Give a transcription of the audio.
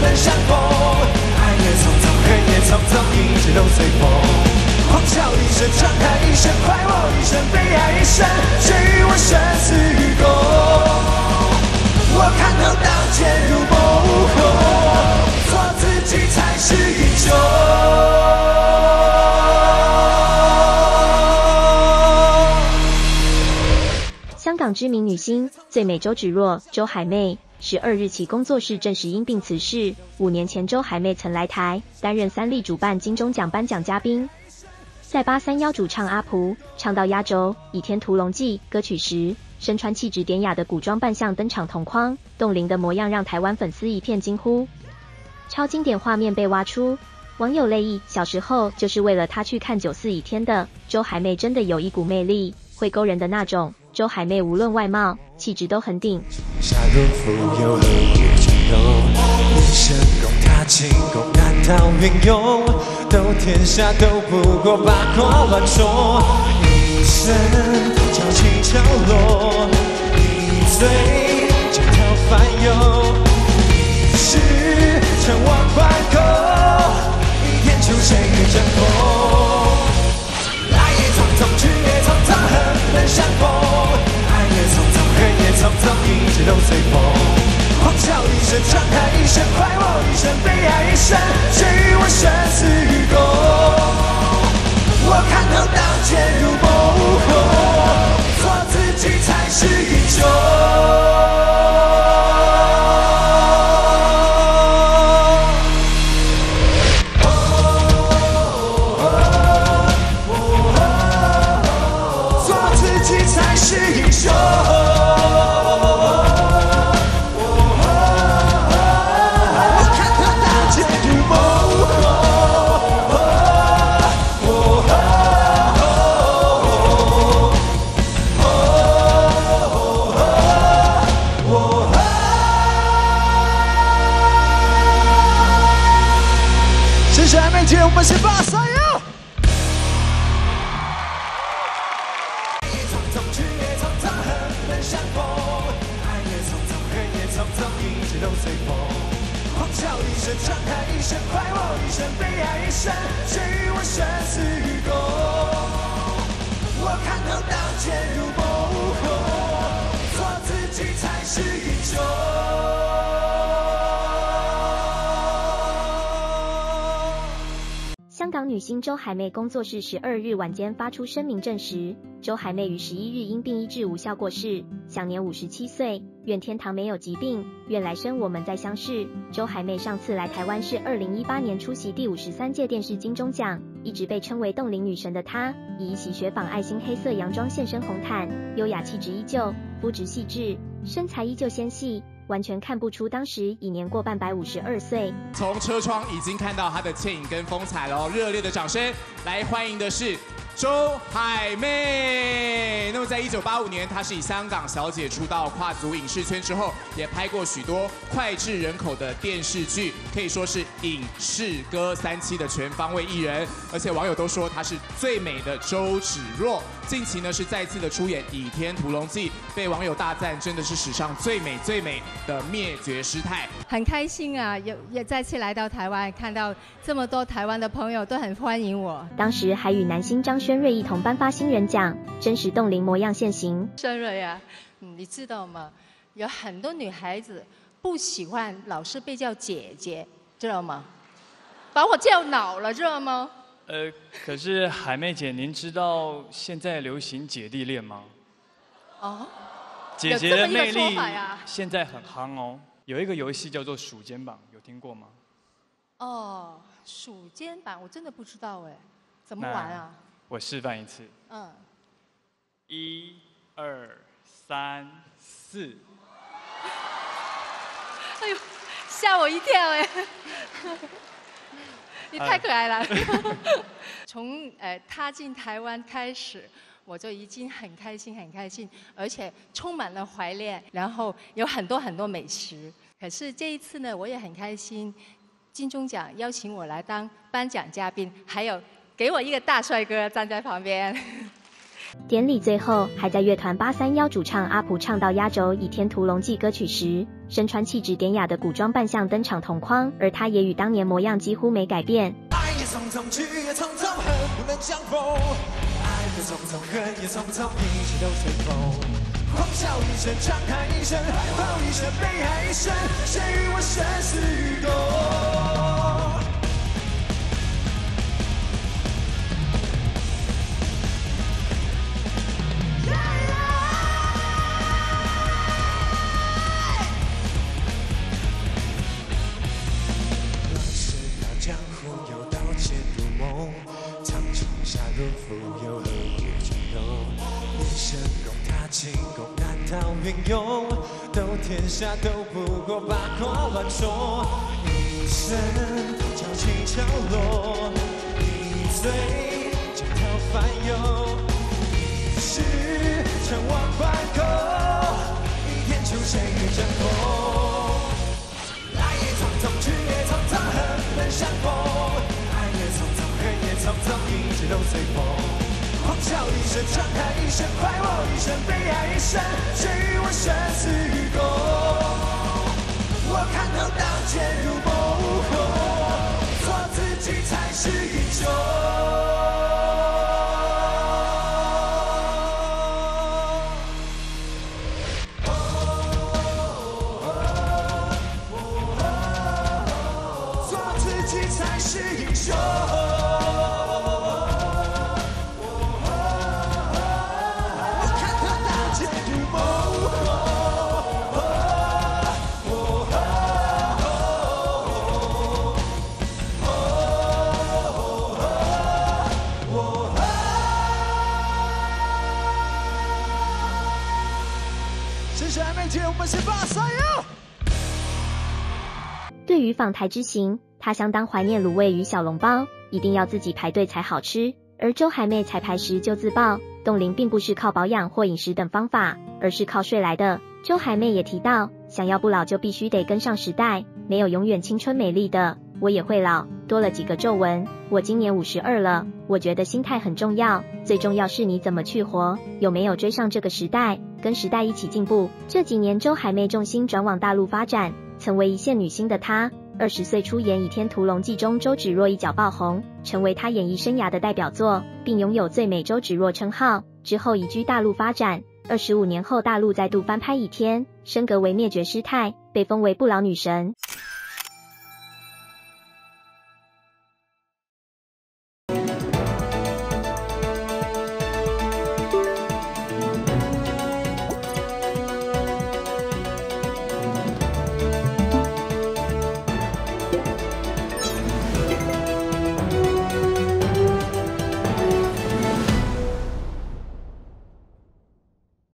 本相逢。爱也匆匆，恨也匆匆，一切都随风。狂笑一声，长叹一声，快活一生，悲哀一生，谁与我生死与共？我看透刀剑港知名女星、最美周芷若周海媚，十二日起工作室证实因病辞世。五年前，周海媚曾来台担任三立主办金钟奖颁奖嘉宾，在八三幺主唱阿蒲唱到压轴《倚天屠龙记》歌曲时，身穿气质典雅的古装扮相登场同框，冻龄的模样让台湾粉丝一片惊呼。超经典画面被挖出，网友泪意：小时候就是为了他去看九四倚天的。周海媚真的有一股魅力，会勾人的那种。周海媚无论外貌、气质都很顶。杀都随风。狂笑一声，长叹一声，快活我们先把所有。匆匆去也匆匆，恨本相逢。爱也匆匆，恨也匆匆，一直都随风。狂笑一声，长叹一声，快活一生，悲哀一生，谁香港女星周海媚工作室十二日晚间发出声明证实，周海媚于十一日因病医治无效过世，享年五十七岁。愿天堂没有疾病，愿来生我们再相识。周海媚上次来台湾是二零一八年出席第五十三届电视金钟奖，一直被称为冻龄女神的她，以一袭雪纺爱心黑色洋装现身红毯，优雅气质依旧，肤质细致，身材依旧纤细。完全看不出当时已年过半百五十二岁。从车窗已经看到他的倩影跟风采喽，热烈的掌声来欢迎的是周海媚。那么在一九八五年，她是以香港小姐出道，跨足影视圈之后，也拍过许多脍炙人口的电视剧，可以说是影视歌三栖的全方位艺人。而且网友都说她是最美的周芷若。近期呢是再次的出演《倚天屠龙记》，被网友大赞，真的是史上最美最美的灭绝师太。很开心啊，有也再次来到台湾，看到这么多台湾的朋友都很欢迎我。当时还与男星张轩瑞一同颁发新人奖，真实冻龄模样现形。轩瑞啊，你知道吗？有很多女孩子不喜欢老是被叫姐姐，知道吗？把我叫恼了，知道吗？呃，可是海妹姐，您知道现在流行姐弟恋吗？哦，姐姐的魅力呀现在很夯哦。有一个游戏叫做数肩膀，有听过吗？哦，数肩膀我真的不知道哎，怎么玩啊？我示范一次。嗯，一、二、三、四。哎呦，吓我一跳哎！你太可爱了。从呃踏进台湾开始，我就已经很开心很开心，而且充满了怀念，然后有很多很多美食。可是这一次呢，我也很开心，金钟奖邀请我来当颁奖嘉宾，还有给我一个大帅哥站在旁边。典礼最后还在乐团八三幺主唱阿普唱到压轴《倚天屠龙记》歌曲时，身穿气质典雅的古装扮相登场同框，而他也与当年模样几乎没改变。爱也匆匆，去也匆匆，恨不能相逢。爱也匆匆，恨也匆匆，一切都随风。狂笑一声，长叹一声，吼一声，悲哀一声，谁与我生死与共？有，何故惊动？人生共他轻功难逃云涌，斗天下斗不过八卦乱说。一生交情潮落，一醉惊涛翻涌，一世成王败寇，一天诛谁与争锋？来也匆匆，去也匆匆，恨不能相逢。爱也匆匆，恨也匆匆，一切都随风。狂笑一声，长叹一声，快活一生，悲哀一生，谁与我生死与共？我看透刀剑如梦后，做自己才是英雄。谢谢暧昧姐，我们是巴塞哟。对于访台之行，他相当怀念卤味与小笼包，一定要自己排队才好吃。而周海媚彩排时就自曝，冻龄并不是靠保养或饮食等方法，而是靠睡来的。周海媚也提到，想要不老就必须得跟上时代，没有永远青春美丽的。我也会老，多了几个皱纹。我今年五十二了，我觉得心态很重要，最重要是你怎么去活，有没有追上这个时代，跟时代一起进步。这几年周海媚重心转往大陆发展，曾为一线女星的她，二十岁出演《倚天屠龙记》中周芷若一角爆红，成为她演艺生涯的代表作，并拥有最美周芷若称号。之后移居大陆发展，二十五年后大陆再度翻拍《倚天》，升格为灭绝师太，被封为不老女神。